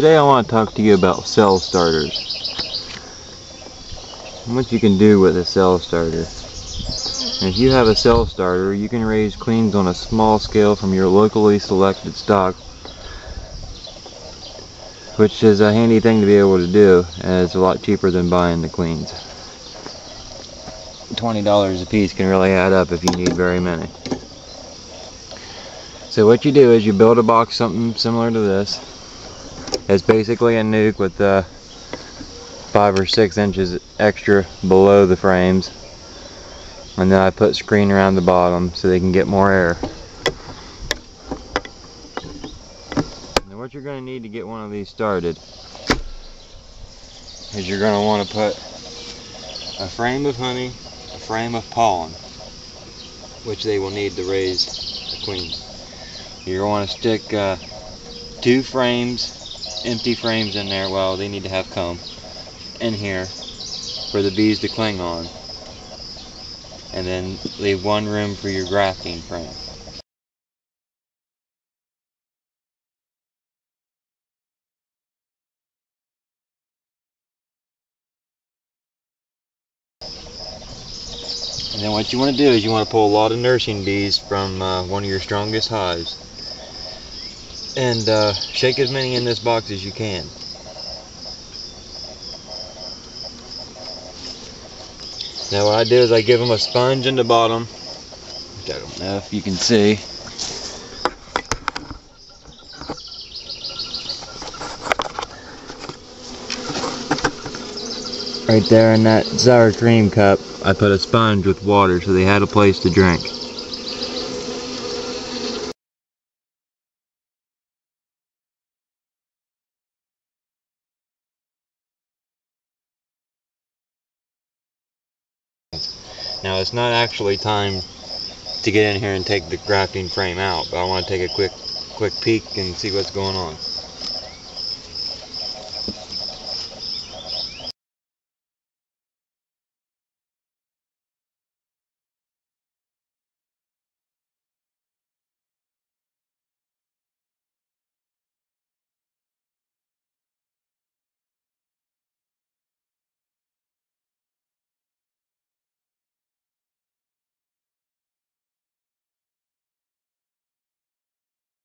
Today I want to talk to you about cell starters. And what you can do with a cell starter. And if you have a cell starter, you can raise queens on a small scale from your locally selected stock, which is a handy thing to be able to do, and it's a lot cheaper than buying the queens. $20 a piece can really add up if you need very many. So what you do is you build a box something similar to this. It's basically a nuc with uh, five or six inches extra below the frames. And then I put screen around the bottom so they can get more air. And what you're going to need to get one of these started is you're going to want to put a frame of honey, a frame of pollen, which they will need to raise the queen. You're going to stick uh, two frames, empty frames in there. Well, they need to have comb in here for the bees to cling on. And then leave one room for your grafting frame. And then what you want to do is you want to pull a lot of nursing bees from uh, one of your strongest hives. And uh, shake as many in this box as you can. Now what I do is I give them a sponge in the bottom, which I don't know if you can see. Right there in that sour cream cup, I put a sponge with water so they had a place to drink. Now it's not actually time to get in here and take the grafting frame out, but I want to take a quick quick peek and see what's going on.